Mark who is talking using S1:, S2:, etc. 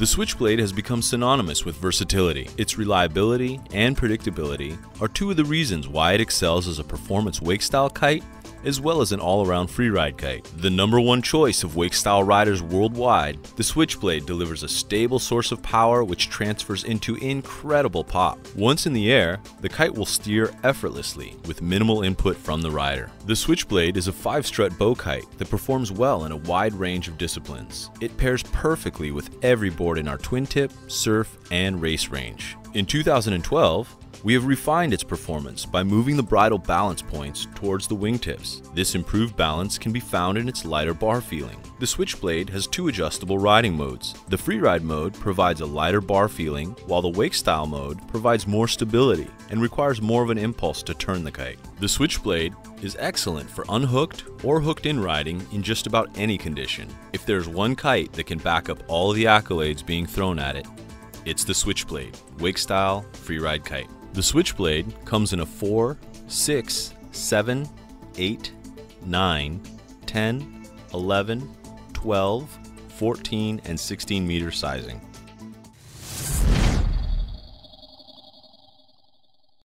S1: The Switchblade has become synonymous with versatility. Its reliability and predictability are two of the reasons why it excels as a performance wake style kite as well as an all-around freeride kite. The number one choice of wake-style riders worldwide, the Switchblade delivers a stable source of power which transfers into incredible pop. Once in the air, the kite will steer effortlessly with minimal input from the rider. The Switchblade is a 5-strut bow kite that performs well in a wide range of disciplines. It pairs perfectly with every board in our twin tip, surf, and race range. In 2012, we have refined its performance by moving the bridle balance points towards the wingtips. This improved balance can be found in its lighter bar feeling. The Switchblade has two adjustable riding modes. The freeride mode provides a lighter bar feeling, while the wake style mode provides more stability and requires more of an impulse to turn the kite. The Switchblade is excellent for unhooked or hooked in riding in just about any condition. If there's one kite that can back up all the accolades being thrown at it, it's the Switchblade, wake style freeride kite. The Switchblade comes in a 4, 6, 7, 8, 9, 10, 11, 12, 14, and 16 meter sizing.